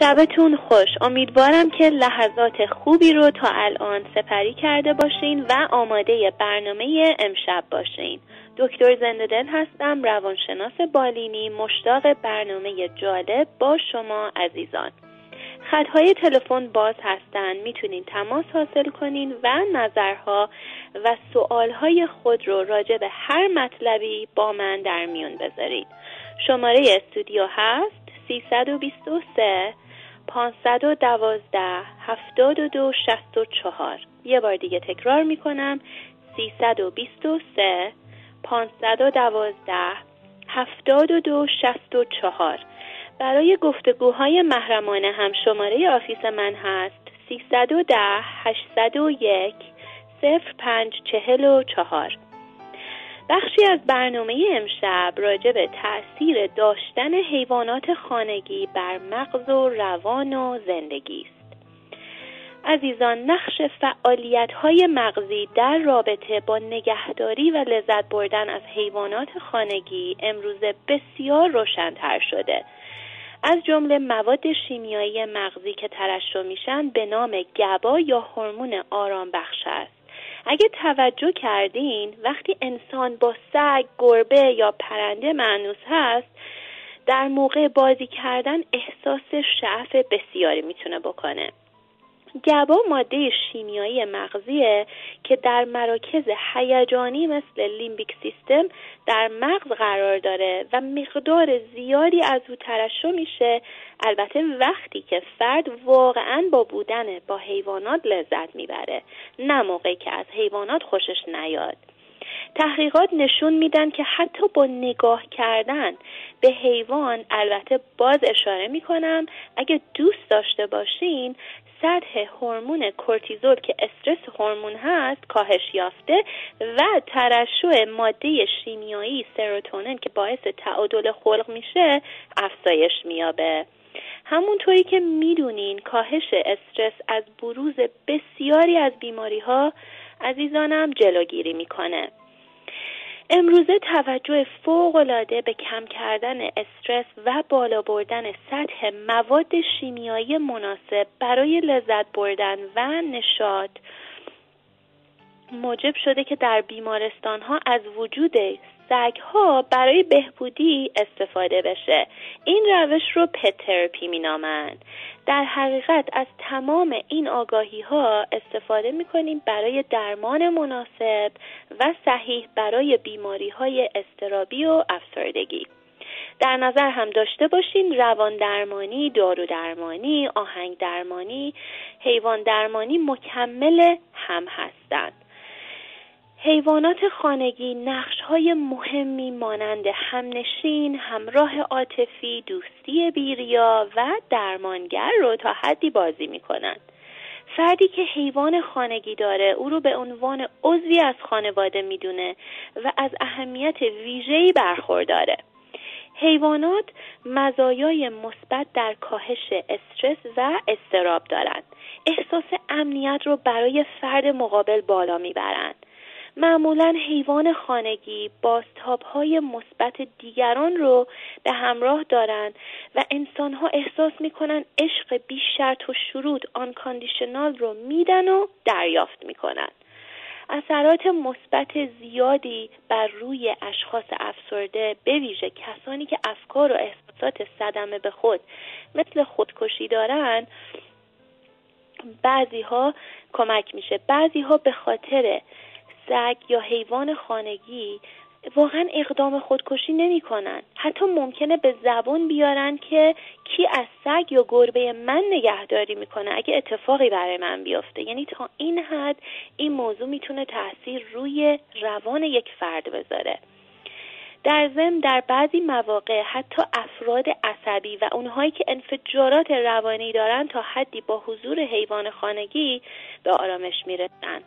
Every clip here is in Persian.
شبتون خوش. امیدوارم که لحظات خوبی رو تا الان سپری کرده باشین و آماده برنامه امشب باشین. دکتر زندهدل هستم روانشناس بالینی مشتاق برنامه جالب با شما عزیزان. خطهای تلفن باز هستن می‌تونین تماس حاصل کنین و نظرها و سوالهای خود رو راجع به هر مطلبی با من در میون بذارید شماره استودیو هست 323 512 72 64 یه بار دیگه تکرار می‌کنم. 323 512 72 64 برای گفتگوهای محرمانه هم شماره آفیس من هست. 310 801 0544 بخشی از برنامه امشب راجع به تأثیر داشتن حیوانات خانگی بر مغز و روان و زندگی است. عزیزان نقش فعالیت های مغزی در رابطه با نگهداری و لذت بردن از حیوانات خانگی امروزه بسیار روشنتر شده. از جمله مواد شیمیایی مغزی که ترشح میشن به نام گبا یا هورمون آرام بخش است. اگه توجه کردین وقتی انسان با سگ، گربه یا پرنده معنوس هست در موقع بازی کردن احساس شعف بسیاری می‌تونه بکنه. گبا ماده شیمیایی مغزیه که در مراکز هیجانی مثل لیمبیک سیستم در مغز قرار داره و مقدار زیادی از او ترشح میشه. البته وقتی که فرد واقعا با بودن با حیوانات لذت می‌بره نه موقعی که از حیوانات خوشش نیاد. تحقیقات نشون میدن که حتی با نگاه کردن به حیوان البته باز اشاره می‌کنم اگه دوست داشته باشین سطح هورمون کورتیزول که استرس هورمون هست کاهش یافته و ترشح ماده شیمیایی سروتونین که باعث تعادل خلق میشه افزایش مییابه. همونطوری که می‌دونین کاهش استرس از بروز بسیاری از بیماری ها عزیزانم جلوگیری می‌کنه. امروزه توجه فوقالعاده به کم کردن استرس و بالا بردن سطح مواد شیمیایی مناسب برای لذت بردن و نشاط موجب شده که در بیمارستان ها از وجود سگ ها برای بهبودی استفاده بشه. این روش رو پترپی می نامند در حقیقت از تمام این آگاهی ها استفاده می کنیم برای درمان مناسب و صحیح برای بیماری های استرابی و افسردگی. در نظر هم داشته باشین روان درمانی، دارو درمانی، آهنگ درمانی، حیوان درمانی مکمل هم هستند. حیوانات خانگی نقش های مهمی مانند همنشین، همراه عاطفی، دوستی بیریا و درمانگر رو تا حدی بازی می کنند. فردی که حیوان خانگی داره او رو به عنوان عضوی از خانواده می‌دونه و از اهمیت ویژه‌ای برخورداره. حیوانات مزایای مثبت در کاهش استرس و استراب دارند. احساس امنیت رو برای فرد مقابل بالا می‌برند. معمولا حیوان خانگی باستاب های مثبت دیگران رو به همراه دارند و انسان ها احساس می‌کنن عشق بی شرط و شروط آن کاندیشنال رو میدن و دریافت می‌کنن. اثرات مثبت زیادی بر روی اشخاص افسرده به ویژه کسانی که افکار و احساسات صدمه به خود مثل خودکشی دارن بعضی ها کمک میشه. بعضی ها به خاطر سگ یا حیوان خانگی واقعا اقدام خودکشی نمی کنن. حتی ممکنه به زبون بیارن که کی از سگ یا گربه من نگهداری می‌کنه اگه اتفاقی برای من بیفته. یعنی تا این حد این موضوع می‌تونه تاثیر روی روان یک فرد بذاره. در ضمن در بعضی مواقع حتی افراد عصبی و اونهایی که انفجارات روانی دارن تا حدی با حضور حیوان خانگی به آرامش می‌رسن.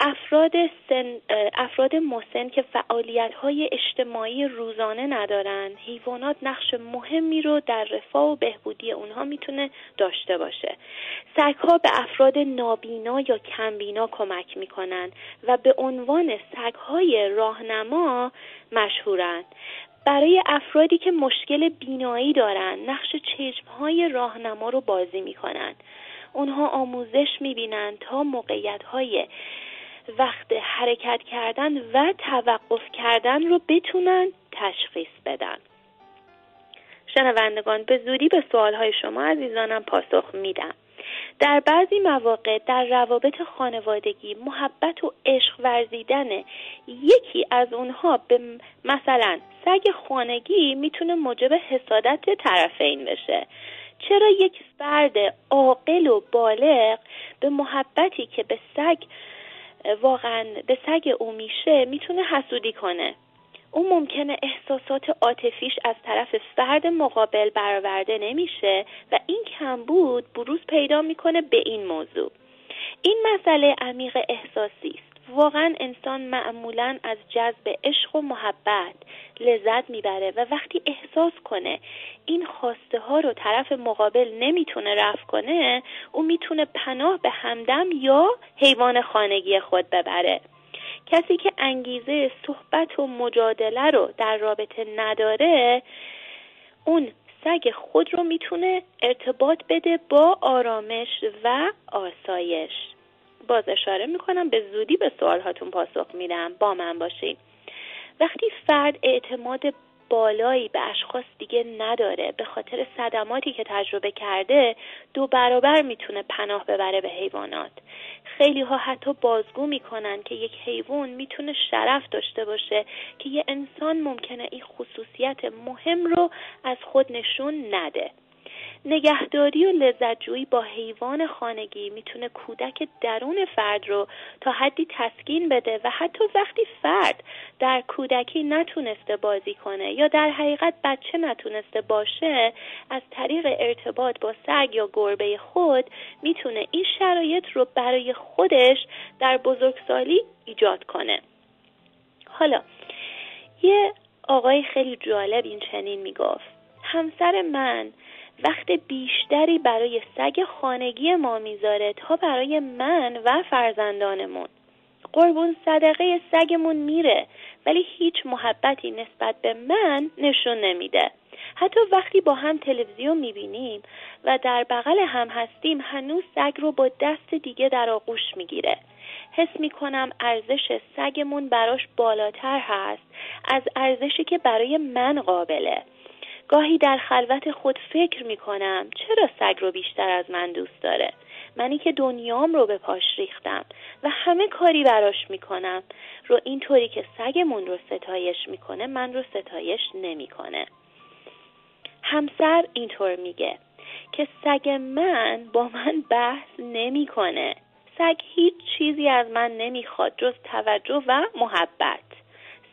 افراد, سن، افراد مسن که فعالیت های اجتماعی روزانه ندارن حیوانات نقش مهمی رو در رفاه و بهبودی اونها می‌تونه داشته باشه. سگها به افراد نابینا یا کمبینا کمک می‌کنن و به عنوان سگهای راهنما مشهورند برای افرادی که مشکل بینایی دارن نقش چشمهای راهنما رو بازی می‌کنن. اونها آموزش می‌بینن تا موقعیت های وقت حرکت کردن و توقف کردن رو بتونن تشخیص بدن. شنوندگان به زودی به سوالهای شما عزیزانم پاسخ میدم. در بعضی مواقع در روابط خانوادگی محبت و عشق ورزیدن یکی از اونها به مثلا سگ خانگی می‌تونه موجب حسادت طرفین بشه. چرا یک فرد عاقل و بالغ به محبتی که به سگ واقعا به سگ او میشه می‌تونه حسودی کنه. اون ممکنه احساسات عاطفیش از طرف فرد مقابل برآورده نمیشه و این کمبود بروز پیدا می‌کنه به این موضوع. این مسئله عمیق احساسی است. واقعا انسان معمولا از جذب عشق و محبت لذت می‌بره و وقتی احساس کنه این خواسته ها رو طرف مقابل نمی‌تونه رفع کنه او می‌تونه پناه به همدم یا حیوان خانگی خود ببره. کسی که انگیزه صحبت و مجادله رو در رابطه نداره اون سگ خود رو می‌تونه ارتباط بده با آرامش و آسایش. باز اشاره می‌کنم به زودی به سوال هاتون پاسخ میدم. با من باشید وقتی فرد اعتماد بالایی به اشخاص دیگه نداره به خاطر صدماتی که تجربه کرده دو برابر می‌تونه پناه ببره به حیوانات. خیلی ها حتی بازگو می‌کنن که یک حیوان می‌تونه شرف داشته باشه که یه انسان ممکنه این خصوصیت مهم رو از خود نشون نده. نگهداری و لذتجویی با حیوان خانگی می‌تونه کودک درون فرد رو تا حدی تسکین بده و حتی وقتی فرد در کودکی نتونسته بازی کنه یا در حقیقت بچه نتونسته باشه از طریق ارتباط با سگ یا گربه خود می‌تونه این شرایط رو برای خودش در بزرگسالی ایجاد کنه. حالا یه آقای خیلی جالب این چنین می‌گفت. همسر من وقت بیشتری برای سگ خانگی ما می‌ذاره تا برای من و فرزندانمون. قربون صدقه سگمون میره ولی هیچ محبتی نسبت به من نشون نمیده. حتی وقتی با هم تلویزیون می‌بینیم و در بغل هم هستیم هنوز سگ رو با دست دیگه در آغوش می‌گیره. حس می‌کنم ارزش سگمون براش بالاتر هست از ارزشی که برای من قابله. گاهی در خلوت خود فکر می کنم چرا سگ رو بیشتر از من دوست داره. منی که دنیام رو به پاش ریختم و همه کاری براش می‌کنم. رو اینطوری که سگمون رو ستایش می‌کنه من رو ستایش نمی‌کنه. همسر اینطور میگه که سگ من با من بحث نمی‌کنه. سگ هیچ چیزی از من نمی‌خواد جز توجه و محبت.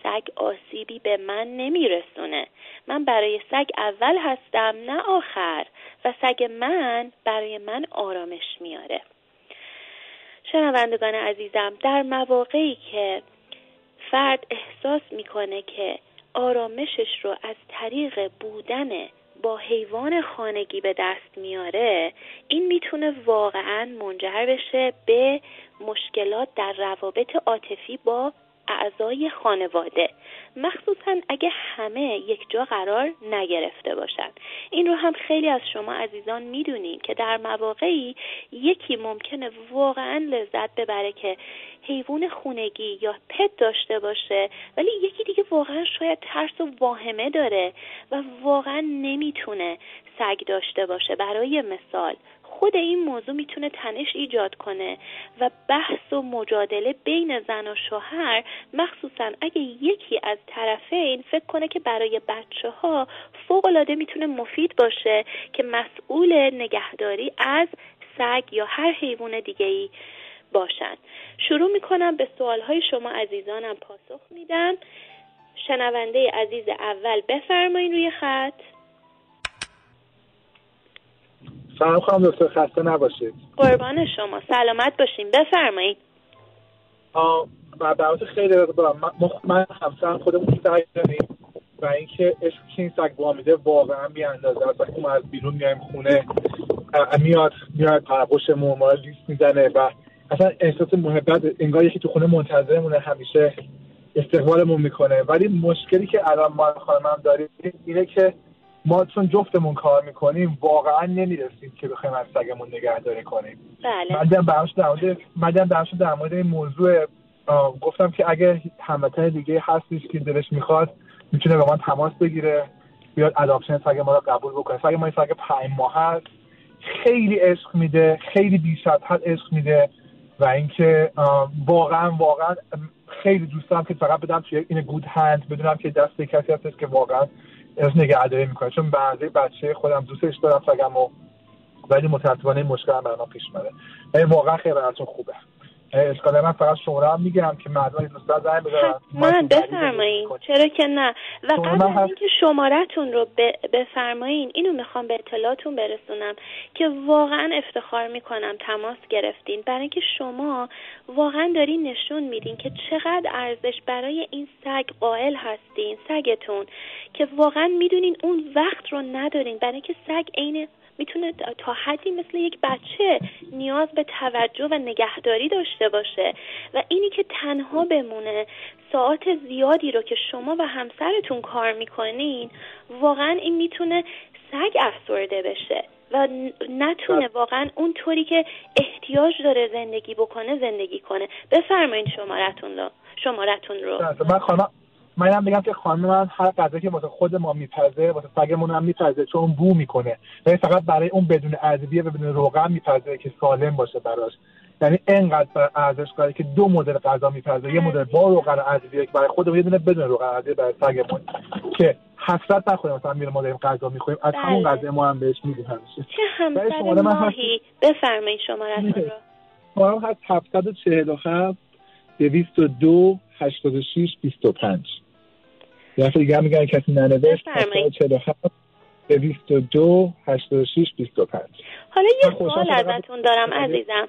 سگ آسیبی به من نمیرسونه. من برای سگ اول هستم نه آخر. و سگ من برای من آرامش میاره. شنوندگان عزیزم در مواقعی که فرد احساس می‌کنه که آرامشش رو از طریق بودن با حیوان خانگی به دست میاره این می‌تونه واقعا منجر بشه به مشکلات در روابط عاطفی با اعضای خانواده. مخصوصا اگه همه یک جا قرار نگرفته باشن. این رو هم خیلی از شما عزیزان می‌دونین که در مواقعی یکی ممکنه واقعا لذت ببره که حیوان خونگی یا پت داشته باشه ولی یکی دیگه واقعا شاید ترس و واهمه داره و واقعا نمی‌تونه سگ داشته باشه. برای مثال خود این موضوع می‌تونه تنش ایجاد کنه و بحث و مجادله بین زن و شوهر مخصوصا اگه یکی از طرفین فکر کنه که برای بچه ها فوق العاده می‌تونه مفید باشه که مسئول نگهداری از سگ یا هر حیوان دیگه ای باشن. شروع می‌کنم به سوالهای شما عزیزانم پاسخ میدم. شنونده عزیز اول بفرمایید روی خط. سلام خانم دکتر خسته نباشید. قربان شما. سلامت باشین. بفرمایید. و خیلی دارم. من همسرم خودمون داریم و اینکه عشق که این سگ با میده واقعا بی اندازه است ما از بیرون میایم خونه میاد میاد پرگوشمون ما لیست می‌زنه و اصلا احساس محبت انگار یکی تو خونه منتظرمونه همیشه استقبالمون می‌کنه. ولی مشکلی که الان ما خانمم داریم اینه که ما چون جفتمون کار می‌کنیم واقعا نمی‌رسیم که بخوایم از سگمون نگهداری کنیم. بله. من در مورد در مورد این موضوع گفتم که اگه هموطن دیگه هستش که دلش می‌خواد می‌تونه به من تماس بگیره بیاد اداپشن سگ ما رو قبول بکنه. سگ ما این سگ پنج ماه هست. خیلی عشق میده خیلی بیش از حد عشق میده و اینکه واقعا واقعا خیلی دوست دارم که فقط بدم توی این گود هند بدونم که دست کسی هست که واقعا از نگهداری می‌کنه. چون بعضی بچه خودم دوستش دارم و ولی متاسفانه مشکل هم برای پیش میاد واقعا خیلی براتون خوبه. اشکال من فقط شما هم میگم که مردم دوست زنگ بذارن من بفرمایین. چرا که نه؟ و قبل از اینکه شمارتون رو بفرمایین اینو می‌خوام به اطلاعتون برسونم که واقعا افتخار می‌کنم تماس گرفتین. برای اینکه شما واقعا دارین نشون میدین که چقدر ارزش برای این سگ قائل هستین سگتون که واقعا می‌دونین اون وقت رو ندارین. برای اینکه سگ عین می‌تونه تا حدی مثل یک بچه نیاز به توجه و نگهداری داشته باشه و اینی که تنها بمونه ساعت زیادی رو که شما و همسرتون کار می‌کنین واقعا این می‌تونه سگ افسرده بشه و نتونه واقعا اون طوری که احتیاج داره زندگی بکنه زندگی کنه. بفرمایید شمارتون رو. شمارتون رو. من منم بگم که خانم من هر غذا که واسه خود ما میپزه واسه سگمون هم میپزه چون بو می‌کنه. ولی فقط برای اون بدون ادویه و بدون روغن میپزه که سالم باشه براش. یعنی انقدر ارزش داره که دو مدل غذا میپزه. یه مدل با روغن ادویه که برای خودمون یه دونه بدون روغن ادویه برای سگمون. که حسرت نخوریم مثلا میره ما داریم غذا می‌خوریم. از همون بله. غذا ما هم بهش میدیم همیشه. چه همسر ماهی؟ بفرمایید شمارتون رو شمارم هست 747 202 86 25 یه دیگه میگن کسی ننوشت 47 22 86 25 حالا یه سوال ازتون دارم عزیزم.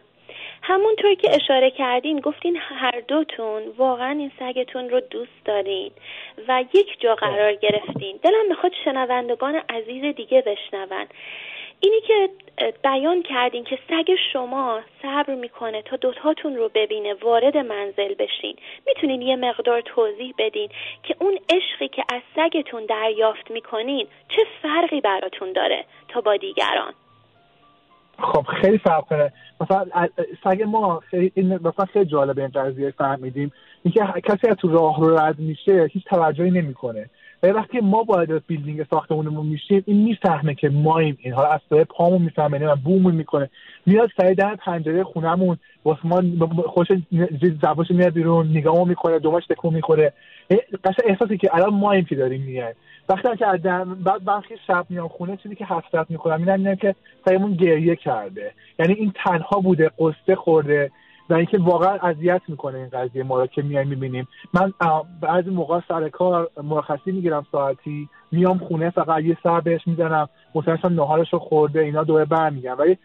همونطور که اشاره کردین گفتین هر دوتون واقعا این سگتون رو دوست دارین و یک جا قرار گرفتین. دلم می‌خواد شنوندگان عزیز دیگه بشنون. اینی که بیان کردین که سگ شما صبر می‌کنه تا دوتاتون رو ببینه وارد منزل بشین. می‌تونین یه مقدار توضیح بدین که اون عشقی که از سگتون دریافت می‌کنین چه فرقی براتون داره تا با دیگران؟ خب خیلی فرق کنه. مثلا سگ ما خیلی مثلا خیلی جالب این قضیه فهمیدیم. اینکه کسی از تو راه رو رد میشه هیچ توجهی نمی‌کنه. وقتی ما وارد بیلدینگ ساختمونمون میشیم این می‌فهمه که ماییم این. حالا از پامون می‌فهمه و بومون می‌کنه. میاد سعی در پنجره خونمون واسه ما خوش زباش میاد بیرون نگاهمو می‌کنه دوماش تکون می‌خوره. قشنگ احساسی که الان ماییم که داریم میاد وقتی که بعد برخی شب میام خونه چیزی که حسرت می‌خورم اینم اینه که سعیمون گریه کرده. یعنی این تنها بوده قصه خورده. و اینکه واقعا اذیت می‌کنه این قضیه ما رو که میای می‌بینیم. من بعضی موقع سر کار مرخصی می‌گیرم ساعتی میام خونه فقط یه سر بهش می‌زنم متأسفم نهارش رو خورده اینا دوباره برمیگم ولی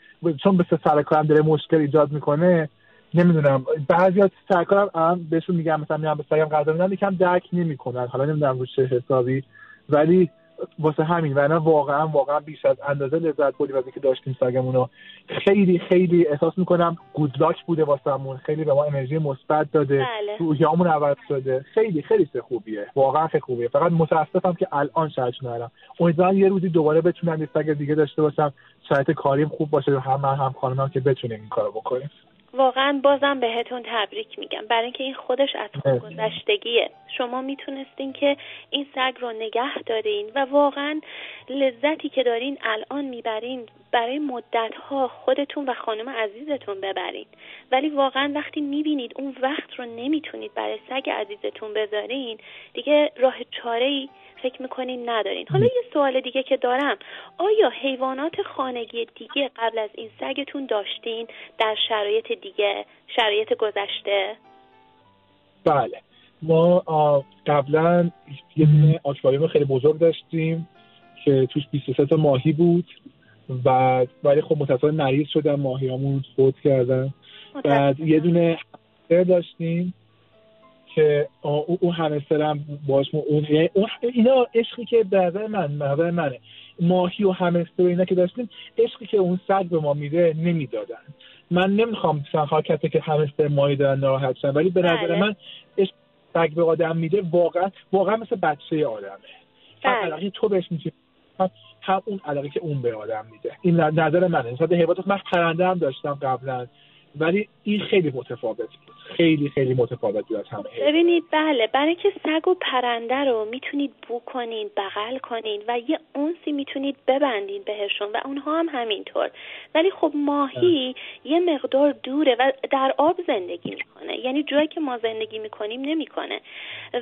چون به سر کارم داره مشکل ایجاد می‌کنه نمی‌دونم. بعضی سرکارم بهشون میگم مثلا میام به سگم غذا میدم یکم درک نمی‌کنن. حالا نمی‌دونم رو چه حسابی. ولی واسه همین و واقعا واقعا بیش از اندازه لذت بردیم از اینکه داشتیم سگمون خیلی خیلی احساس می‌کنم گودلاک بوده واسمون. خیلی به ما انرژی مثبت داده. بله. روحیامون عوض شده. خیلی خیلی سه خوبیه. واقعا خیلی خوبیه. فقط متاسفم که الان شرج ندارم. امیدوارم یه روزی دوباره بتونم یه سگ دیگه داشته باشم. شرایط کاریم خوب باشه. هم من هم خانمم که بتونیم این کارو بکنیم. واقعا بازم بهتون تبریک میگم. برای اینکه این خودش از گذشتگیه. شما می‌تونستین که این سگ رو نگه دارین و واقعا لذتی که دارین الان می‌برین برای مدت ها خودتون و خانم عزیزتون ببرین. ولی واقعا وقتی می‌بینید اون وقت رو نمی‌تونید برای سگ عزیزتون بذارین دیگه راه چاره ای فکر می‌کنین ندارین. حالا یه سوال دیگه که دارم. آیا حیوانات خانگی دیگه قبل از این سگتون داشتین در شرایط دیگه شرایط گذشته؟ بله. ما قبلا یه دونه آکواریوم خیلی بزرگ داشتیم که توش 23 تا ماهی بود و ولی خب متاسفانه مریض شدن ماهیامون فوت کردن. بعد یه دونه داشتیم که اون همستر هم باش اون اینا عشقی که به نظر من نظر منه. ماهی و همستر اینا که داشتیم عشقی که اون سگ به ما میده نمی‌دادن. من نمی‌خوام تنها کسی که همستر ماهی دارن ناراحت شن ولی به نظر بله. من سگ به آدم میده واقعا واقعا مثل بچه آدمه. بله. علاقه تو بهش میشه هم اون علاقه که اون به آدم میده. این نظر منه. نسبت حیوانات من پرنده هم داشتم قبلا ولی این خیلی متفاوت بود. خیلی خیلی متفاوت از همه. ببینید بله برای که سگ و پرنده رو می‌تونید بو کنین بغل کنین و یه اونسی می‌تونید ببندین بهشون و اونها هم همینطور. ولی خب ماهی یه مقدار دوره و در آب زندگی می‌کنه. یعنی جایی که ما زندگی می‌کنیم نمی‌کنه.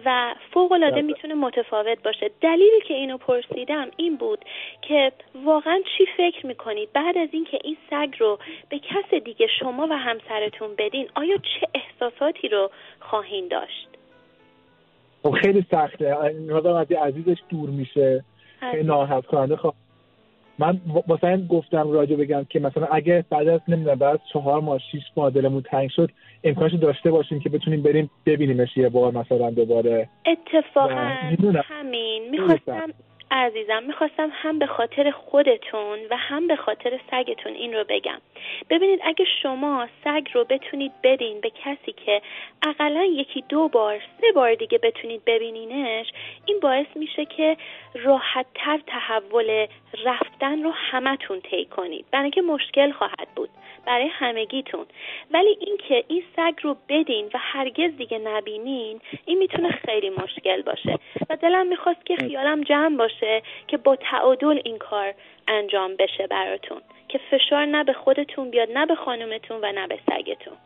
و فوق العاده بله. می‌تونه متفاوت باشه. دلیلی که اینو پرسیدم این بود که واقعا چی فکر می‌کنید؟ بعد از اینکه این سگ رو به کس دیگه شما و همسرتون بدین آیا چه احساساتی رو خواهین داشت. خب خیلی سخته. این آدم از عزیزش دور میشه. خیلی ناراحت کننده. خب من مثلا گفتم راجع بگم که مثلا اگه بعد از نمی‌دونم بعد از چهار ماه شیش ماه دلمون تنگ شد امکانش داشته باشیم که بتونیم بریم ببینیمش یه بار مثلا دوباره. اتفاقا. همین. می‌خواستم عزیزم می‌خواستم هم به خاطر خودتون و هم به خاطر سگتون این رو بگم. ببینید اگه شما سگ رو بتونید بدین به کسی که اقلا یکی دو بار سه بار دیگه بتونید ببینینش این باعث میشه که راحتتر تحول رفتن رو همتون طی کنید. برای اینکه مشکل خواهد بود. برای همگیتون. ولی اینکه این سگ رو بدین و هرگز دیگه نبینین این می‌تونه خیلی مشکل باشه. و دلم می‌خواست که خیالم جمع باشه. که با تعادل این کار انجام بشه براتون. که فشار نه به خودتون بیاد نه به خانومتون و نه به سگتون.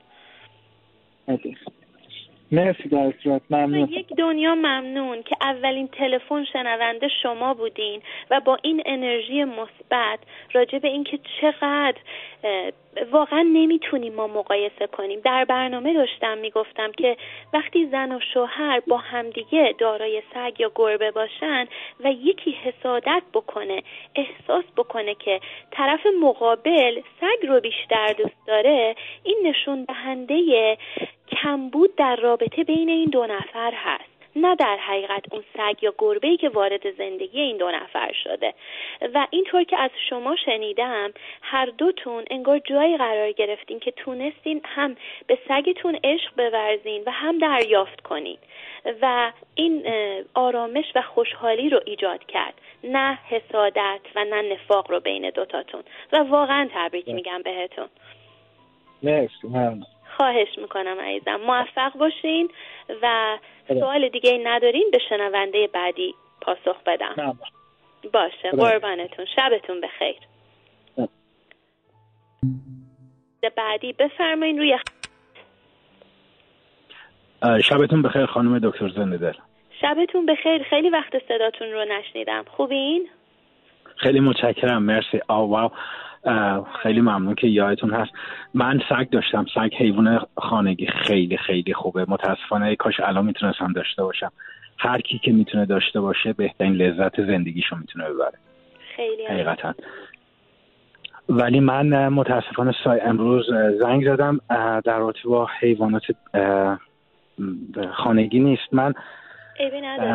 مرسی در صورت ممنون. یک دنیا ممنون که اولین تلفن شنونده شما بودین و با این انرژی مثبت راجع به اینکه چقدر واقعا نمی‌تونیم ما مقایسه کنیم. در برنامه داشتم می‌گفتم که وقتی زن و شوهر با همدیگه دارای سگ یا گربه باشن و یکی حسادت بکنه احساس بکنه که طرف مقابل سگ رو بیشتر دوست داره این نشون دهنده کمبود در رابطه بین این دو نفر هست. نه در حقیقت اون سگ یا گربه که وارد زندگی این دو نفر شده. و اینطور که از شما شنیدم هر دوتون انگار جایی قرار گرفتین که تونستین هم به سگتون عشق بورزین و هم دریافت کنین. و این آرامش و خوشحالی رو ایجاد کرد. نه حسادت و نه نفاق رو بین دوتاتون. و واقعا تبریک میگم بهتون. مرسی ممنون. خواهش می‌کنم عزیزم. موفق باشین و سوال دیگه ای ندارین به شنونده بعدی پاسخ بدم. باشه. قربانتون. شبتون بخیر. بعدی بفرمایین روی شبتون بخیر خانم دکتر زنده دل. شبتون بخیر. خیلی وقت صداتون رو نشنیدم. خوبین؟ خیلی متشکرم. مرسی. آو واو. خیلی ممنون که یادتون هست. من سگ داشتم. سگ حیوان خانگی. خیلی خیلی خوبه. متاسفانه کاش الان می‌تونستم داشته باشم. هر کی که می‌تونه داشته باشه بهترین لذت زندگیشو می‌تونه ببره. خیلی. حقیقتا. ولی من متاسفانه سای امروز زنگ زدم. در رابطه با حیوانات خانگی نیست. من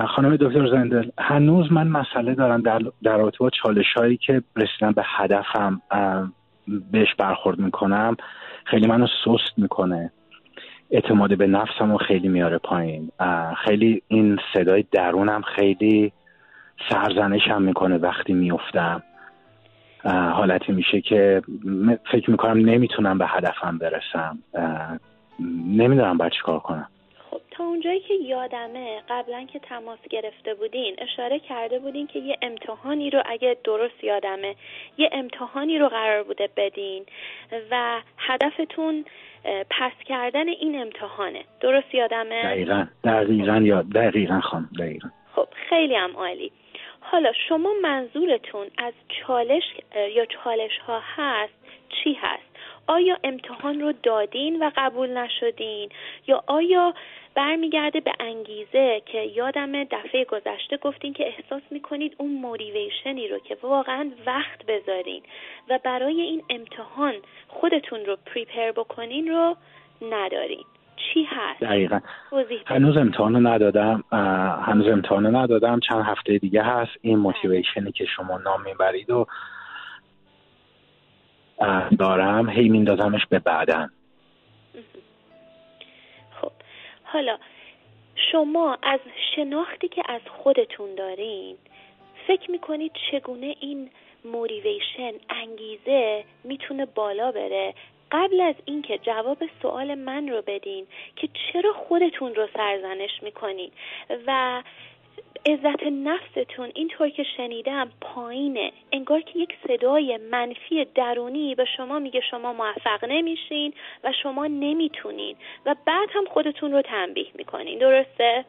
خانم دکتر زندل هنوز من مسئله دارم در در رابطه با چالش هایی که رسیدن به هدفم بهش برخورد می‌کنم خیلی منو سست می‌کنه. اعتماد به نفسم رو خیلی میاره پایین. خیلی این صدای درونم خیلی سرزنشم می‌کنه وقتی میفتم حالتی میشه که فکر می‌کنم نمی‌تونم به هدفم برسم. نمی‌دونم باید چیکار کنم. اونجایی که یادمه قبلا که تماس گرفته بودین اشاره کرده بودین که یه امتحانی رو اگه درست یادمه یه امتحانی رو قرار بوده بدین و هدفتون پس کردن این امتحانه. درست یادمه؟ دقیقا. دقیقا یا دقیقا خانم دقیقا. خب خیلی هم عالی. حالا شما منظورتون از چالش یا چالش ها هست چی هست؟ آیا امتحان رو دادین و قبول نشدین؟ یا آیا برمیگرده به انگیزه که یادم دفعه گذشته گفتین که احساس می‌کنید اون موتیویشنی رو که واقعا وقت بذارین و برای این امتحان خودتون رو پریپر بکنین رو ندارین. چی هست؟ دقیقا. هنوز امتحان ندادم. هنوز امتحان ندادم. چند هفته دیگه هست این موتیویشنی که شما نام می‌برید و دارم. هی میندازمش به بعدن. حالا شما از شناختی که از خودتون دارین فکر می‌کنید چگونه این موریویشن انگیزه می‌تونه بالا بره؟ قبل از اینکه جواب سوال من رو بدین که چرا خودتون رو سرزنش می‌کنین و عزت نفستون اینطور که شنیدم پایینه. انگار که یک صدای منفی درونی به شما میگه شما موفق نمیشین و شما نمی‌تونین. و بعد هم خودتون رو تنبیه می‌کنین. درسته؟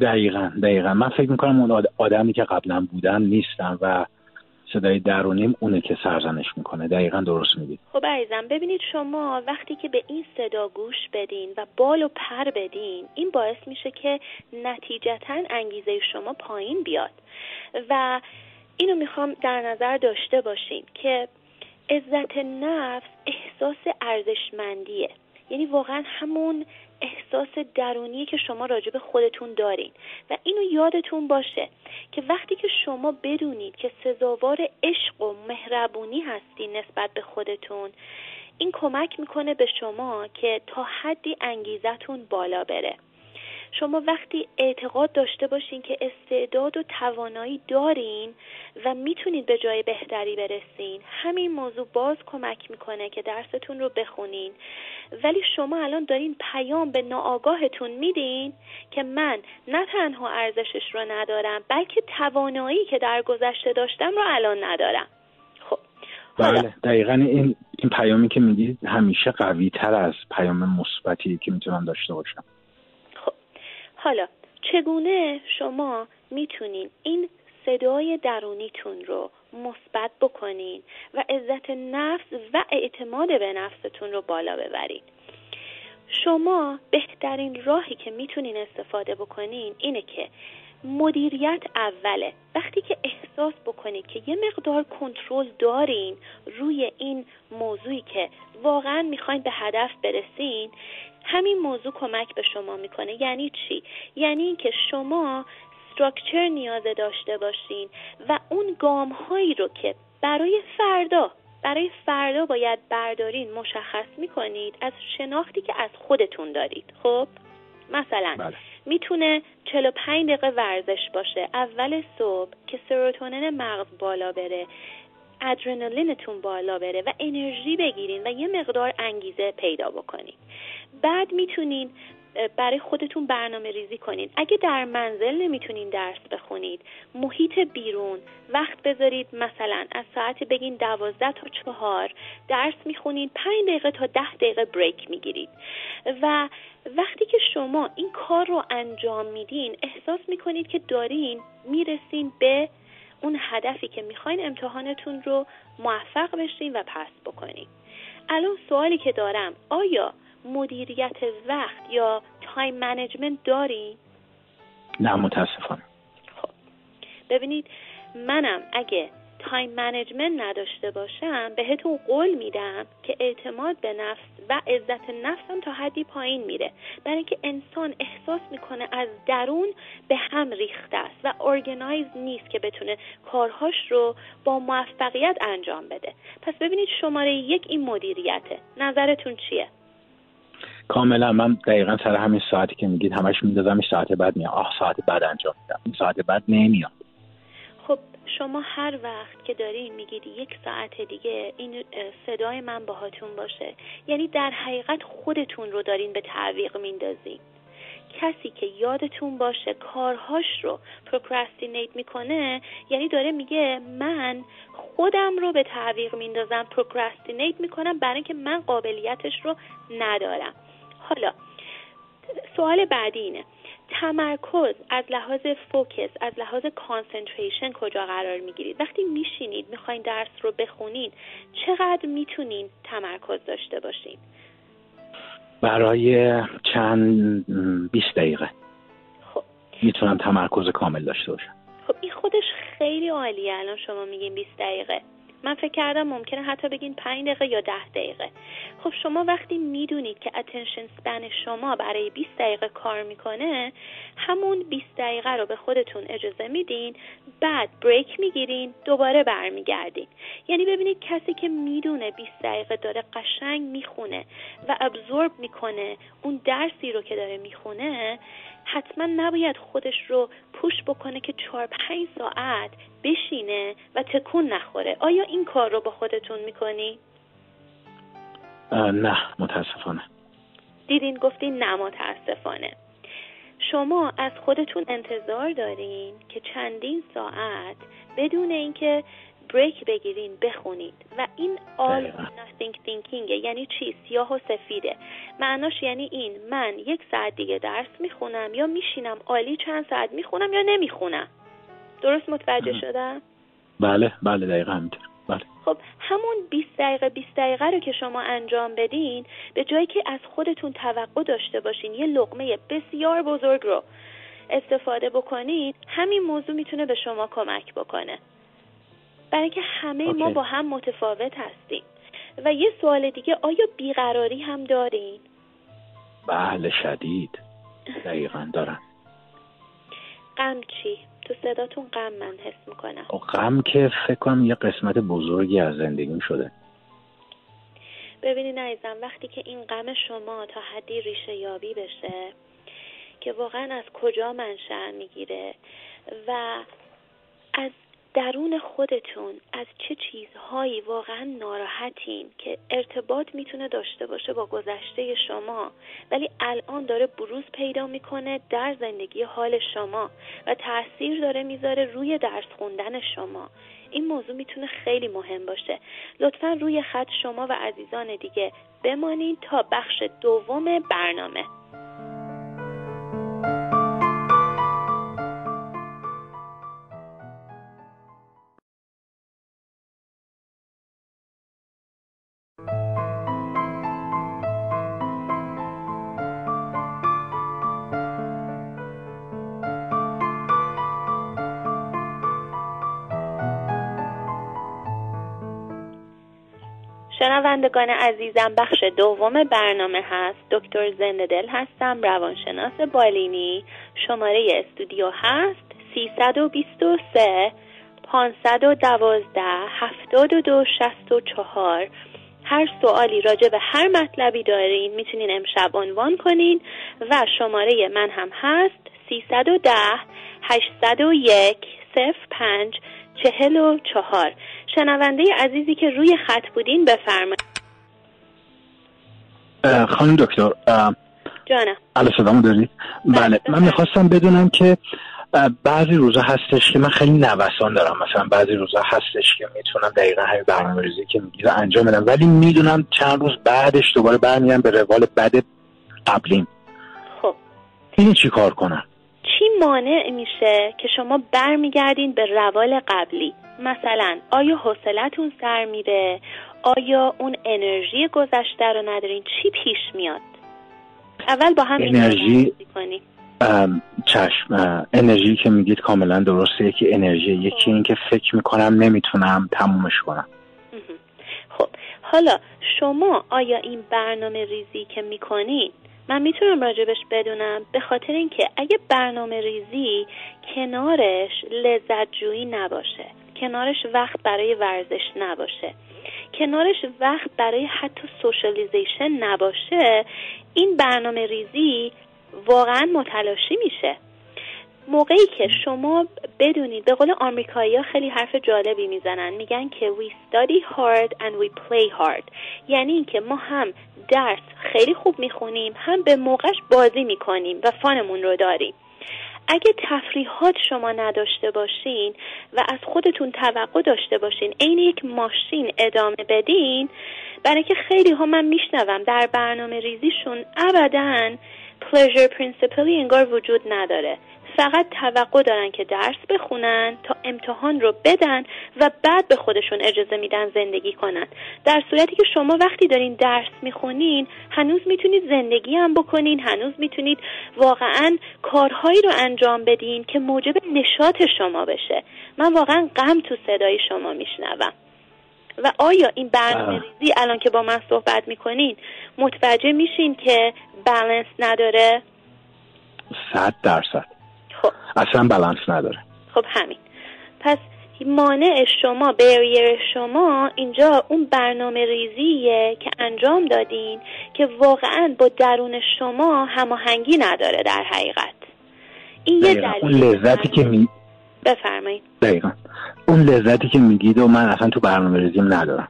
دقیقا دقیقا. من فکر می‌کنم اون آدمی که قبلا بودم نیستم و صدای درونیم اونه که سرزنش می‌کنه. دقیقا درست میگید. خب عزیزم ببینید شما وقتی که به این صدا گوش بدین و بال و پر بدین این باعث میشه که نتیجتا انگیزه شما پایین بیاد. و اینو می‌خوام در نظر داشته باشین که عزت نفس احساس ارزشمندیه. یعنی واقعا همون احساس درونی که شما راجع به خودتون دارین. و اینو یادتون باشه که وقتی که شما بدونید که سزاوار عشق و مهربونی هستین نسبت به خودتون این کمک می‌کنه به شما که تا حدی انگیزتون بالا بره. شما وقتی اعتقاد داشته باشین که استعداد و توانایی دارین و می‌تونید به جای بهتری برسین همین موضوع باز کمک می‌کنه که درستون رو بخونین. ولی شما الان دارین پیام به ناآگاهتون میدین که من نه تنها ارزشش رو ندارم بلکه توانایی که در گذشته داشتم رو الان ندارم. خب بله دقیقا این این پیامی که می‌دید همیشه قوی تر از پیام مثبتی که می‌تونم داشته باشم. حالا چگونه شما می‌تونین این صدای درونیتون رو مثبت بکنین و عزت نفس و اعتماد به نفستون رو بالا ببرین؟ شما بهترین راهی که می‌تونین استفاده بکنین اینه که مدیریت اوله. وقتی که احساس بکنید که یه مقدار کنترل دارین روی این موضوعی که واقعا می‌خواین به هدف برسین همین موضوع کمک به شما می‌کنه. یعنی چی؟ یعنی اینکه شما استراکچر نیاز داشته باشین و اون گام هایی رو که برای فردا برای فردا باید بردارین مشخص می‌کنید از شناختی که از خودتون دارید. خب؟ مثلا بله. می‌تونه 45 دقیقه ورزش باشه. اول صبح که سروتونین مغز بالا بره. ادرنالینتون بالا بره و انرژی بگیرین و یه مقدار انگیزه پیدا بکنین. بعد می‌تونین برای خودتون برنامه ریزی کنید اگه در منزل نمی‌تونین درس بخونید محیط بیرون وقت بذارید. مثلا از ساعت بگین دوازده تا چهار درس می‌خونید پنج دقیقه تا ده دقیقه break می‌گیرید. و وقتی که شما این کار رو انجام میدین احساس می‌کنید که دارین می‌رسین به اون هدفی که می‌خواین امتحانتون رو موفق بشین و pass بکنین. الان سوالی که دارم آیا مدیریت وقت یا time management داری؟ نه متاسفانه. خب. ببینید منم اگه time management نداشته باشم بهتون قول میدم که اعتماد به نفس و عزت نفسم تا حدی پایین میره. برای اینکه انسان احساس می‌کنه از درون به هم ریخته است و organize نیست که بتونه کارهاش رو با موفقیت انجام بده. پس ببینید شماره یک این مدیریته. نظرتون چیه؟ کاملا من دقیقا سر همین ساعتی که میگید همش میدازم ساعت بعد میاد. آه ساعت بعد انجام میدم. ساعت بعد نمیاد. خب شما هر وقت که دارین میگید یک ساعت دیگه این صدای من باهاتون باشه. یعنی در حقیقت خودتون رو دارین به تعویق میندازین. کسی که یادتون باشه کارهاش رو پروکرستینیت می‌کنه یعنی داره میگه من خودم رو به تعویق میندازم پروکرستینیت می‌کنم برای اینکه من قابلیتش رو ندارم. حالا سوال بعدی اینه. تمرکز از لحاظ focus از لحاظ concentration کجا قرار می‌گیرید؟ وقتی میشینید می‌خواین درس رو بخونید چقدر می‌تونین تمرکز داشته باشین؟ برای چند 20 دقیقه. خب. می‌تونم تمرکز کامل داشته باشم. خب این خودش خیلی عالیه. الان شما میگین 20 دقیقه. من فکر کردم ممکنه حتی بگین 5 دقیقه یا 10 دقیقه. خب شما وقتی می‌دونید که اتنشن سپن شما برای 20 دقیقه کار می‌کنه همون 20 دقیقه رو به خودتون اجازه میدین بعد بریک می‌گیرین دوباره برمیگردین. یعنی ببینید کسی که می‌دونه 20 دقیقه داره قشنگ می‌خونه و ابزورب می‌کنه اون درسی رو که داره می‌خونه حتما نباید خودش رو پوش بکنه که چهار پنج ساعت بشینه و تکون نخوره. آیا این کار رو با خودتون می‌کنی؟ نه متاسفانه. دیدین گفتین نه متاسفانه. شما از خودتون انتظار دارین که چندین ساعت بدون اینکه بریک بگیرین بخونید و این all nothing thinking یعنی چی؟ سیاه و سفیده. معناش یعنی این. من یک ساعت دیگه درس می‌خونم یا میشینم عالی چند ساعت می‌خونم یا نمی‌خونم. درست متوجه شدم؟ بله بله دقیقا همینطور. بله. خب همون 20 دقیقه 20 دقیقه رو که شما انجام بدین به جایی که از خودتون توقع داشته باشین یه لقمه بسیار بزرگ رو استفاده بکنید همین موضوع می‌تونه به شما کمک بکنه. برای که همه ما با هم متفاوت هستیم. و یه سوال دیگه آیا بیقراری هم دارین؟ بله شدید. دقیقا دارم. غم چی؟ تو صداتون غم من حس می‌کنم. غم که فکر کنم یه قسمت بزرگی از زندگیم شده. ببینید عزیزم وقتی که این غم شما تا حدی ریشه یابی بشه که واقعا از کجا منشأ می‌گیره؟ و از درون خودتون از چه چیزهایی واقعا ناراحتین که ارتباط می‌تونه داشته باشه با گذشته شما ولی الان داره بروز پیدا می‌کنه در زندگی حال شما و تاثیر داره می‌ذاره روی درس خوندن شما. این موضوع می‌تونه خیلی مهم باشه. لطفا روی خط شما و عزیزان دیگه بمانید تا بخش دوم برنامه. شنوندگان عزیزم بخش دوم برنامه هست. دکتر زنده دل هستم روانشناس بالینی. شماره استودیو هست 323 512 72 64 هر سوالی راجع به هر مطلبی دارین می‌تونین امشب عنوان کنین و شماره من هم هست 310 801 05 چهل و چهار. شنونده عزیزی که روی خط بودین بفرمایید. خانم دکتر جانم. الان صدامو دارید بله, بله، من می‌خواستم بدونم که بعضی روزا هستش که من خیلی نوسان دارم مثلا بعضی روزا هستش که می‌تونم دقیقا همین برنامه ریزی که می‌گیره انجام بدم ولی می‌دونم چند روز بعدش دوباره برمیگردم به روال بد قبلیم. خب. این چی کار کنم؟ چی مانع میشه که شما برمیگردین به روال قبلی؟ مثلا آیا حوصلتون سر میره؟ آیا اون انرژی گذشته رو ندارین؟ چی پیش میاد؟ اول با هم انرژی چشم انرژی که میگید کاملا درسته. یکی انرژی یکی خب. این که فکر می‌کنم نمی‌تونم تمومش کنم. خب حالا شما آیا این برنامه ریزی که می‌کنید من می‌تونم راجبش بدونم به خاطر اینکه اگه برنامه ریزی کنارش لذت جویی نباشه کنارش وقت برای ورزش نباشه کنارش وقت برای حتی سوشالیزیشن نباشه این برنامه ریزی واقعا متلاشی میشه. موقعی که شما بدونید به قول آمریکایی ها خیلی حرف جالبی می‌زنن میگن که we study hard and we play hard. یعنی اینکه ما هم درس خیلی خوب می‌خونیم هم به موقعش بازی می‌کنیم و fun مون رو داریم. اگه تفریحات شما نداشته باشین و از خودتون توقع داشته باشین عین یک ماشین ادامه بدین برای که خیلی ها من میشنوم در برنامه ریزیشون ابدا pleasure principle ی انگار وجود نداره. فقط توقع دارن که درس بخونن تا امتحان رو بدن و بعد به خودشون اجازه میدن زندگی کنن. در صورتی که شما وقتی دارین درس می‌خونین هنوز می‌تونید زندگی هم بکنین هنوز می‌تونید واقعا کارهایی رو انجام بدین که موجب نشاط شما بشه. من واقعا غم تو صدای شما میشنوم. و آیا این برنامه ریزی الان که با من صحبت می‌کنین متوجه میشین که بالانس نداره؟ صد درصد. خب. اصلا بالانس نداره. خب همین. پس مانع شما بریر شما اینجا اون برنامه ریزیه که انجام دادین که واقعا با درون شما هماهنگی نداره در حقیقت. این یه دلیل اون لذتی که می بفرمایید. دقیقا. اون لذتی که میگید و من اصلا تو برنامه ریزیم ندارم.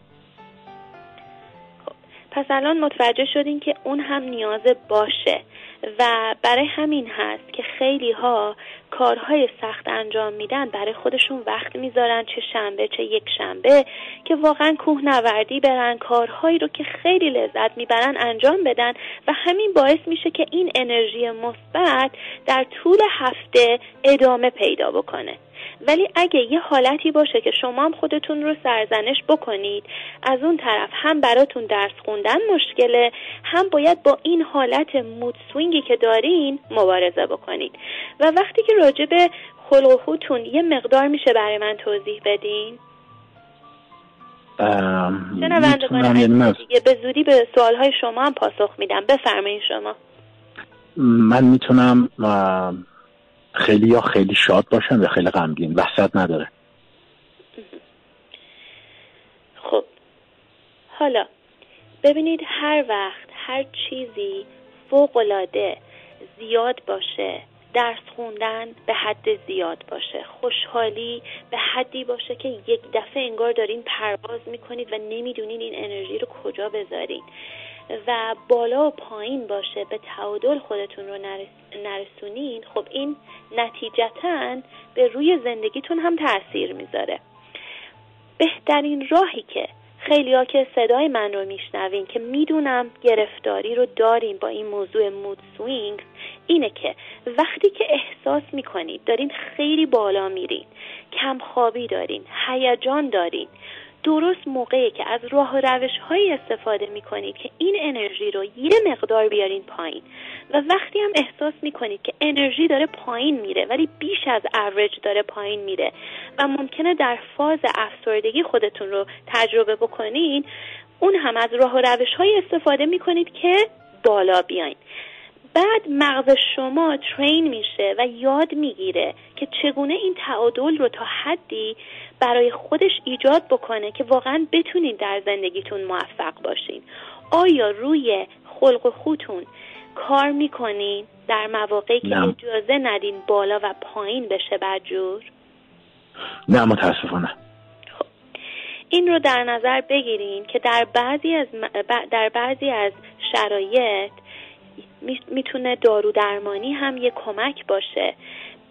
پس الان متوجه شدین که اون هم نیاز باشه. و برای همین هست که خیلی ها کارهای سخت انجام میدن برای خودشون وقت می‌ذارن چه شنبه چه یک شنبه که واقعا کوهنوردی برن کارهایی رو که خیلی لذت می‌برن انجام بدن و همین باعث میشه که این انرژی مثبت در طول هفته ادامه پیدا بکنه. ولی اگه یه حالتی باشه که شما هم خودتون رو سرزنش بکنید از اون طرف هم براتون درس خوندن مشکله هم باید با این حالت مود سوینگی که دارین مبارزه بکنید. و وقتی که راجع به خلق یه مقدار میشه برای من توضیح بدین؟ شنوندگان دیگه به زودی به سوالهای شما هم پاسخ میدم. بفرمایید شما. من می‌تونم خیلی یا خیلی شاد باشن یا خیلی غمگین. وسط نداره. خب. حالا ببینید هر وقت هر چیزی فوق العاده زیاد باشه درس خوندن به حد زیاد باشه خوشحالی به حدی باشه که یک دفعه انگار دارین پرواز می‌کنید و نمی‌دونین این انرژی رو کجا بذارین و بالا و پایین باشه به تعادل خودتون رو نرسونین خب این نتیجتا به روی زندگیتون هم تاثیر می‌ذاره. بهترین راهی که خیلی ها که صدای من رو میشنوین که می‌دونم گرفتاری رو داریم با این موضوع مود سوینگ اینه که وقتی که احساس می‌کنید دارین خیلی بالا میرین کم خوابی دارین هیجان دارین درست موقعی که از راه و روش هایی استفاده می کنید که این انرژی رو یه مقدار بیارین پایین. و وقتی هم احساس می کنید که انرژی داره پایین میره ولی بیش از اوریج داره پایین میره و ممکنه در فاز افسردگی خودتون رو تجربه بکنین اون هم از راه و روش های استفاده می کنید که بالا بیاین. بعد مغز شما ترین میشه و یاد می‌گیره که چگونه این تعادل رو تا حدی برای خودش ایجاد بکنه که واقعا بتونین در زندگیتون موفق باشین. آیا روی خلق خوتون کار می‌کنین در مواقعی که اجازه ندین بالا و پایین بشه بدجور نه متاسفانه. خب این رو در نظر بگیرین که در بعضی از در بعضی از شرایط می‌تونه دارو درمانی هم یه کمک باشه.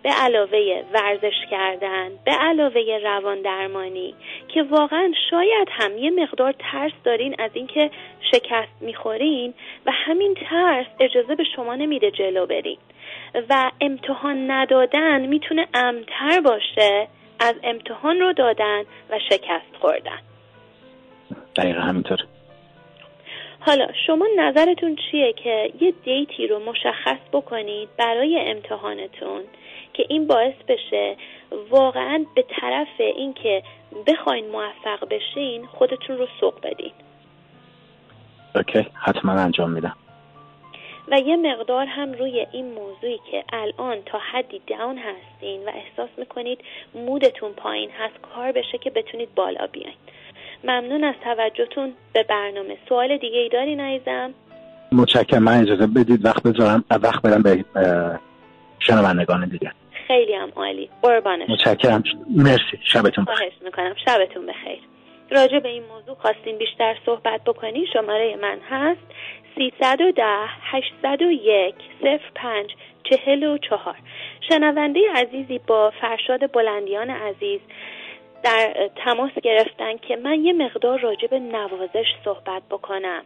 به علاوه ورزش کردن به علاوه روان درمانی که واقعا شاید هم یه مقدار ترس دارین از اینکه شکست می‌خورین و همین ترس اجازه به شما نمیده جلو برین. و امتحان ندادن می‌تونه امتر باشه از امتحان رو دادن و شکست خوردن. دقیقا همینطور حالا شما نظرتون چیه که یه دیتی رو مشخص بکنید برای امتحانتون که این باعث بشه واقعا به طرف اینکه بخواین موفق بشین خودتون رو سوق بدین؟ اوکی حتما انجام میدم. و یه مقدار هم روی این موضوعی که الان تا حدی داون هستین و احساس می‌کنید مودتون پایین هست کار بشه که بتونید بالا بیاین. ممنون از توجهتون. به برنامه سوال دیگه ای داری نیزم متشکرم. من اجازه بدید وقت بذارم. وقت برم به شنوندگان دیگه. خیلی هم عالی. قربانش متشکرم. مرسی. شبتون بخیر. می‌کنم. شبتون بخیر. راجع به این موضوع خواستین بیشتر صحبت بکنی شماره من هست 310 801 05 44 شنونده عزیزی با فرشاد بلندیان عزیز در تماس گرفتن که من یه مقدار راجع به نوازش صحبت بکنم.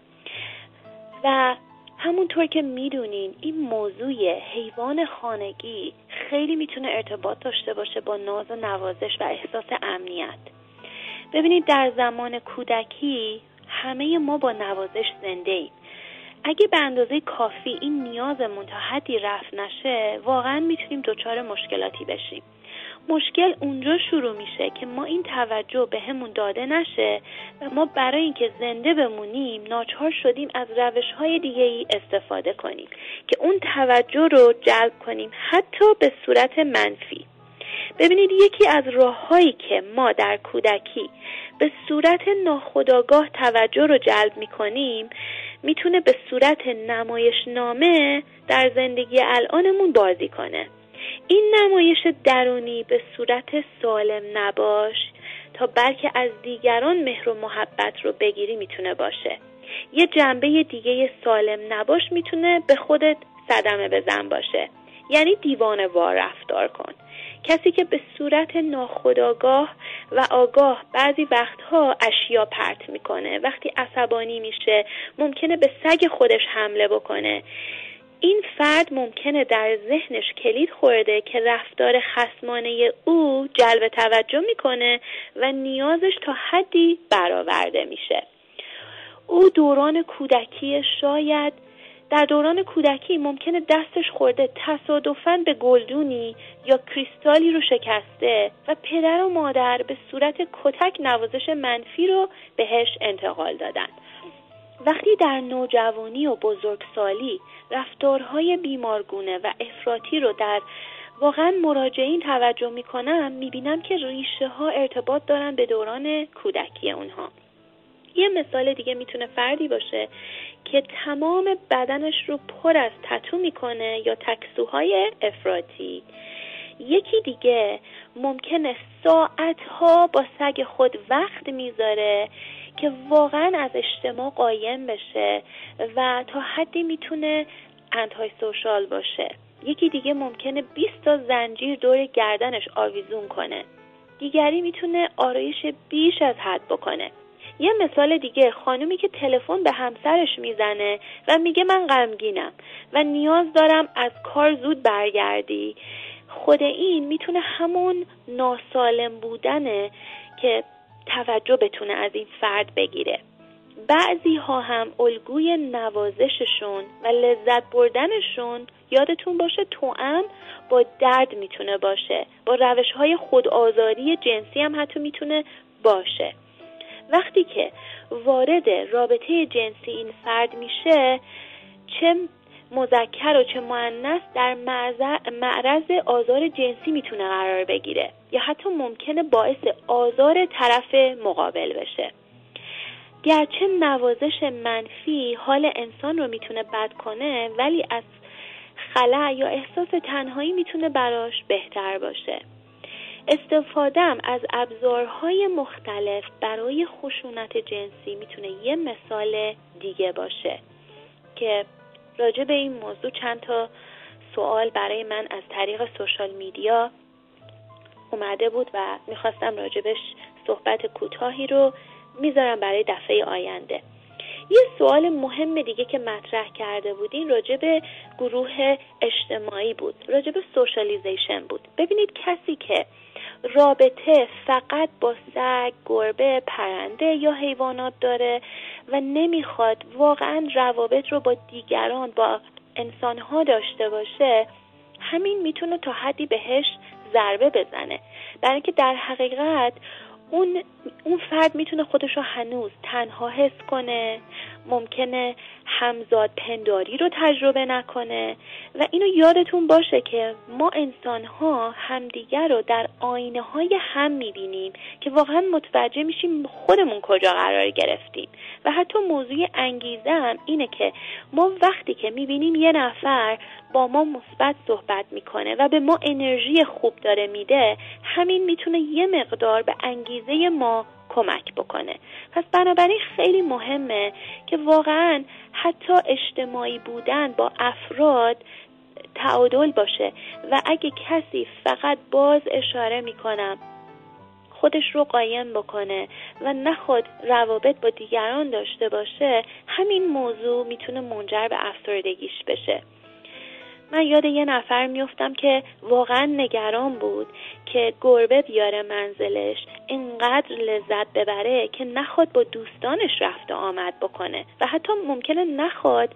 و همونطور که می‌دونین این موضوع حیوان خانگی خیلی می‌تونه ارتباط داشته باشه با ناز و نوازش و احساس امنیت. ببینید در زمان کودکی همه ما با نوازش زنده ایم اگه به اندازه کافی این نیازمون تا حدی رفت نشه واقعا می‌تونیم دچار مشکلاتی بشیم. مشکل اونجا شروع میشه که ما این توجه به همون داده نشه و ما برای اینکه زنده بمونیم ناچار شدیم از روش های دیگه ای استفاده کنیم که اون توجه رو جلب کنیم حتی به صورت منفی. ببینید یکی از راههایی که ما در کودکی به صورت ناخودآگاه توجه رو جلب می‌کنیم می‌تونه به صورت نمایشنامه در زندگی الانمون بازی کنه. این نمایش درونی به صورت سالم نباش تا بلکه از دیگران مهر و محبت رو بگیری می‌تونه باشه. یه جنبه دیگه سالم نباش می‌تونه به خودت صدمه بزن باشه. یعنی دیوان وار رفتار کن. کسی که به صورت ناخودآگاه و آگاه بعضی وقتها اشیا پرت می‌کنه. وقتی عصبانی میشه ممکنه به سگ خودش حمله بکنه. این فرد ممکنه در ذهنش کلید خورده که رفتار خسمانه او جلب توجه می‌کنه و نیازش تا حدی برآورده میشه. او دوران کودکی شاید در دوران کودکی ممکنه دستش خورده تصادفاً به گلدونی یا کریستالی رو شکسته و پدر و مادر به صورت کتک نوازش منفی رو بهش انتقال دادن. وقتی در نوجوانی و بزرگسالی رفتارهای بیمارگونه و افراطی رو در واقعا مراجعین توجه می‌کنم می‌بینم که ریشه ها ارتباط دارن به دوران کودکی اونها. یه مثال دیگه می‌تونه فردی باشه که تمام بدنش رو پر از تتو می‌کنه یا تکسوهای افراطی. یکی دیگه ممکنه ساعتها با سگ خود وقت می‌ذاره که واقعا از اجتماع قایم بشه و تا حدی می‌تونه انتهای سوشال باشه. یکی دیگه ممکنه 20 تا زنجیر دور گردنش آویزون کنه. دیگری می‌تونه آرایش بیش از حد بکنه. یه مثال دیگه خانومی که تلفن به همسرش می‌زنه و میگه من غمگینم و نیاز دارم از کار زود برگردی. خود این می‌تونه همون ناسالم بودنه که توجه بتونه از این فرد بگیره. بعضی ها هم الگوی نوازششون و لذت بردنشون یادتون باشه توام با درد می‌تونه باشه. با روش های خودآزاری جنسی هم حتی می‌تونه باشه. وقتی که وارد رابطه جنسی این فرد میشه چه مذکر و چه معنیس در معرض آزار جنسی می‌تونه قرار بگیره یا حتی ممکنه باعث آزار طرف مقابل بشه. گرچه نوازش منفی حال انسان رو می‌تونه بد کنه ولی از خلع یا احساس تنهایی می‌تونه براش بهتر باشه. استفادهم از ابزارهای مختلف برای خشونت جنسی می‌تونه یه مثال دیگه باشه که راجع به این موضوع چند تا سوال برای من از طریق سوشال میدیا اومده بود و می‌خواستم راجبش صحبت کوتاهی رو می‌ذارم برای دفعه آینده. یه سوال مهم دیگه که مطرح کرده بودین راجع به گروه اجتماعی بود راجع به سوشالیزیشن بود. ببینید کسی که رابطه فقط با سگ، گربه، پرنده یا حیوانات داره و نمی‌خواد واقعا روابط رو با دیگران با انسانها داشته باشه همین می‌تونه تا حدی بهش ضربه بزنه. برای اینکه در حقیقت اون اون فرد می‌تونه خودش رو هنوز تنها حس کنه ممکنه همزاد پنداری رو تجربه نکنه. و اینو یادتون باشه که ما انسان ها همدیگر رو در آینه های هم می‌بینیم که واقعا متوجه میشیم خودمون کجا قرار گرفتیم. و حتی موضوع انگیزه هم اینه که ما وقتی که می‌بینیم یه نفر با ما مثبت صحبت می‌کنه و به ما انرژی خوب داره میده همین می‌تونه یه مقدار به انگیزه ما کمک بکنه. پس بنابراین خیلی مهمه که واقعا حتی اجتماعی بودن با افراد تعادل باشه. و اگه کسی فقط باز اشاره می‌کنم خودش رو قایم بکنه و نخود روابط با دیگران داشته باشه همین موضوع می‌تونه منجر به افسردگیش بشه. من یاد یه نفر میفتم که واقعا نگران بود که گربه بیاره منزلش. اینقدر لذت ببره که نخواد با دوستانش رفت و آمد بکنه. و حتی ممکنه نخواد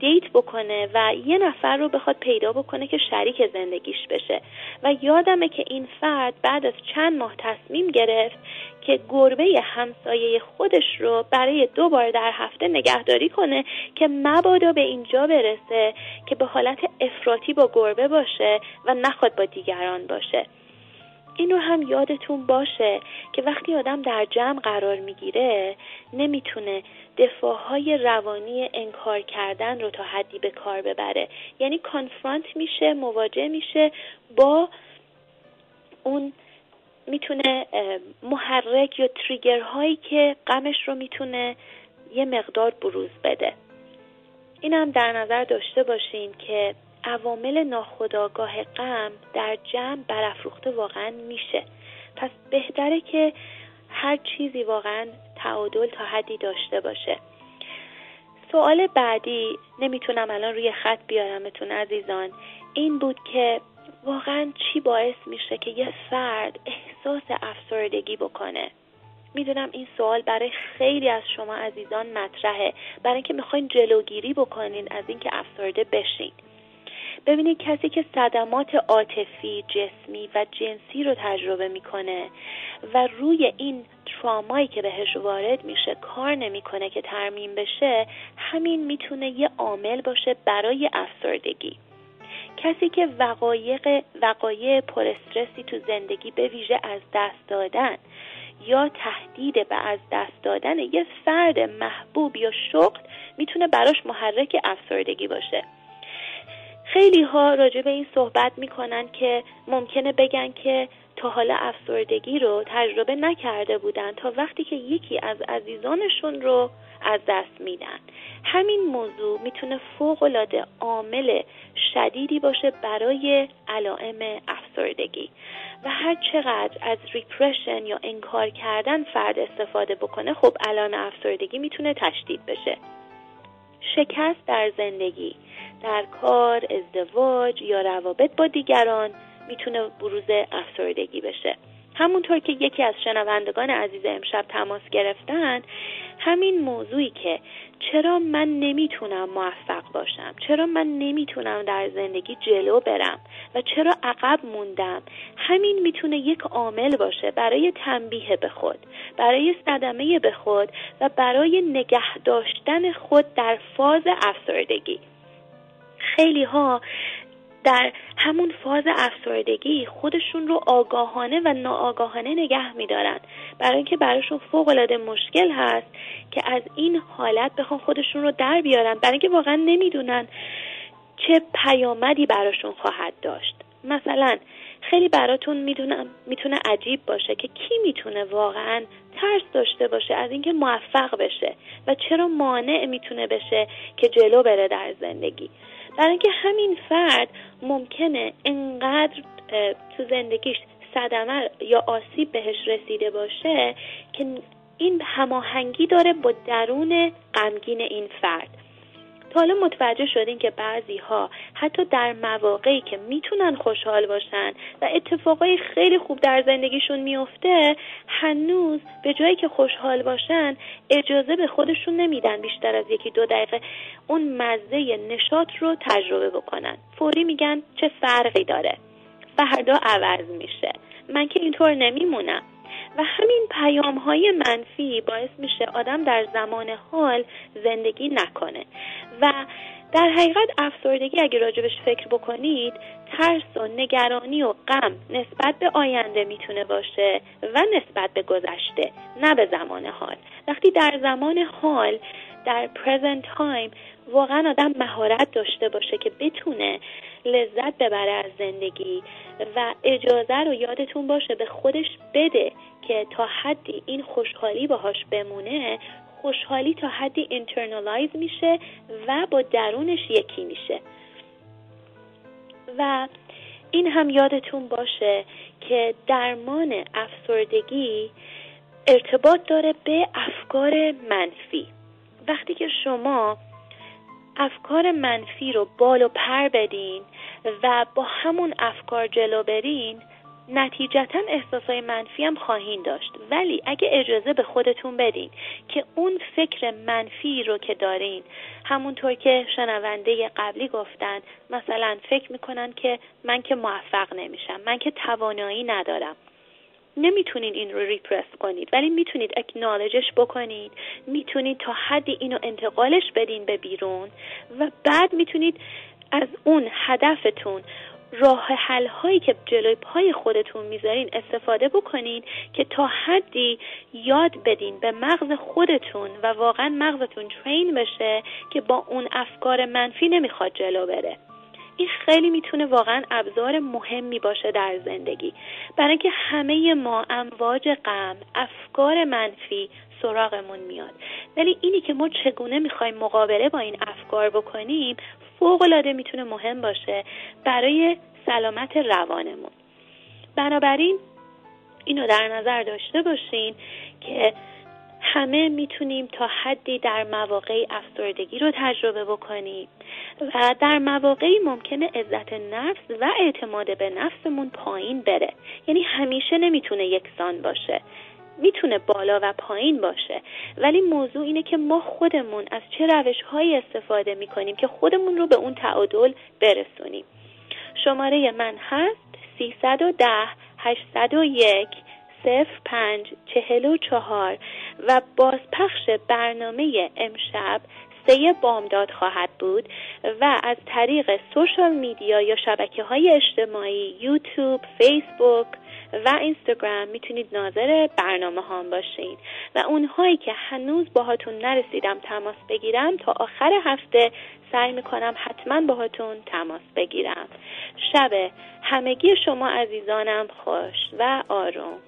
دیت بکنه و یه نفر رو بخواد پیدا بکنه که شریک زندگیش بشه. و یادمه که این فرد بعد از چند ماه تصمیم گرفت که گربه همسایه خودش رو برای دو بار در هفته نگهداری کنه که مبادا به اینجا برسه که به حالت افراطی با گربه باشه و نخواد با دیگران باشه. این رو هم یادتون باشه که وقتی آدم در جمع قرار می‌گیره نمی‌تونه دفاعهای روانی انکار کردن رو تا حدی به کار ببره. یعنی کانفرانت میشه مواجه میشه با اون می‌تونه محرک یا تریگر هایی که غمش رو می‌تونه یه مقدار بروز بده. این هم در نظر داشته باشین که عوامل ناخودآگاه غم در جمع برافروخته واقعا میشه. پس بهتره که هر چیزی واقعا تعادل تا حدی داشته باشه. سوال بعدی نمی‌تونم الان روی خط بیارمتون عزیزان. این بود که واقعا چی باعث میشه که یه فرد احساس افسردگی بکنه؟ می‌دونم این سوال برای خیلی از شما عزیزان مطرحه. برای اینکه می‌خواین جلوگیری بکنین از اینکه افسرده بشین. ببینید کسی که صدمات عاطفی جسمی و جنسی رو تجربه می‌کنه و روی این ترامایی که بهش وارد میشه کار نمی‌کنه که ترمیم بشه همین می‌تونه یه عامل باشه برای افسردگی. کسی که وقایع پر استرسی تو زندگی به ویژه از دست دادن یا تهدید به از دست دادن یه فرد محبوب یا شغل می‌تونه براش محرک افسردگی باشه. خیلی ها راجع به این صحبت می‌کنن که ممکنه بگن که تا حالا افسردگی رو تجربه نکرده بودن تا وقتی که یکی از عزیزانشون رو از دست میدن. همین موضوع می‌تونه فوق العاده عامل شدیدی باشه برای علائم افسردگی. و هر چقدر از ریپرشن یا انکار کردن فرد استفاده بکنه خب علائم افسردگی می‌تونه تشدید بشه. شکست در زندگی در کار ازدواج یا روابط با دیگران می‌تونه بروز افسردگی بشه. همونطور که یکی از شنوندگان عزیز امشب تماس گرفتن همین موضوعی که چرا من نمی‌تونم موفق باشم؟ چرا من نمی‌تونم در زندگی جلو برم؟ و چرا عقب موندم؟ همین می‌تونه یک عامل باشه برای تنبیه به خود برای صدمه به خود و برای نگه داشتن خود در فاز افسردگی. خیلی ها در همون فاز افسردگی خودشون رو آگاهانه و ناآگاهانه نگه میدارن. برای اینکه براشون فوق العاده مشکل هست که از این حالت بخوان خودشون رو در بیارن. برای اینکه واقعا نمی‌دونن چه پیامدی براشون خواهد داشت. مثلا خیلی براتون می‌دونم می‌تونه عجیب باشه که کی می‌تونه واقعا ترس داشته باشه از اینکه موفق بشه و چرا مانع می‌تونه بشه که جلو بره در زندگی. برای اینکه همین فرد ممکنه انقدر تو زندگیش صدمه یا آسیب بهش رسیده باشه که این هماهنگی داره با درون غمگین این فرد. تا حالا متوجه شدین که بعضی ها حتی در مواقعی که می‌تونن خوشحال باشن و اتفاقای خیلی خوب در زندگیشون میفته هنوز به جایی که خوشحال باشن اجازه به خودشون نمیدن بیشتر از یکی دو دقیقه اون مزه نشاط رو تجربه بکنن. فوری میگن چه فرقی داره. فردا عوض میشه. من که اینطور نمیمونم. و همین پیام های منفی باعث میشه آدم در زمان حال زندگی نکنه. و در حقیقت افسردگی اگه راجبش فکر بکنید ترس و نگرانی و غم نسبت به آینده می‌تونه باشه و نسبت به گذشته نه به زمان حال. وقتی در زمان حال در پرزنت تایم واقعا آدم مهارت داشته باشه که بتونه لذت ببره از زندگی و اجازه رو یادتون باشه به خودش بده که تا حدی این خوشحالی باهاش بمونه. خوشحالی تا حدی اینترنالایز میشه و با درونش یکی میشه. و این هم یادتون باشه که درمان افسردگی ارتباط داره به افکار منفی. وقتی که شما افکار منفی رو بال و پر بدین و با همون افکار جلو برین نتیجتا احساسای منفی هم خواهین داشت. ولی اگه اجازه به خودتون بدین که اون فکر منفی رو که دارین همونطور که شنونده قبلی گفتن مثلا فکر می‌کنن که من که موفق نمیشم من که توانایی ندارم. نمی‌تونید این رو ریپرس کنید ولی می‌تونید اکنالجش بکنید. می‌تونید تا حدی اینو انتقالش بدین به بیرون و بعد می‌تونید از اون هدفتون راه حل هایی که جلوی پای خودتون می‌ذارین استفاده بکنین که تا حدی یاد بدین به مغز خودتون و واقعا مغزتون ترین بشه که با اون افکار منفی نمی‌خواد جلو بره. این خیلی می‌تونه واقعا ابزار مهمی باشه در زندگی. برای اینکه همه ما امواج غم افکار منفی سراغمون میاد. ولی اینی که ما چگونه می‌خوایم مقابله با این افکار بکنیم فوق العاده می‌تونه مهم باشه برای سلامت روانمون. بنابراین اینو در نظر داشته باشین که همه می‌تونیم تا حدی در مواقعی افسردگی رو تجربه بکنیم. و در مواقعی ممکنه عزت نفس و اعتماد به نفسمون پایین بره. یعنی همیشه نمی‌تونه یکسان باشه. می‌تونه بالا و پایین باشه. ولی موضوع اینه که ما خودمون از چه روش هایی استفاده می‌کنیم که خودمون رو به اون تعادل برسونیم. شماره من هست 310 801 صفر پنج چهل و چهار و بازپخش برنامه امشب سه بامداد خواهد بود و از طریق سوشال میدیا یا شبکه های اجتماعی یوتیوب، فیسبوک و اینستاگرام می‌تونید ناظر برنامه هم باشین. و اونهایی که هنوز باهاتون نرسیدم تماس بگیرم تا آخر هفته سعی می‌کنم حتما باهاتون تماس بگیرم. شب همگی شما عزیزانم خوش و آروم.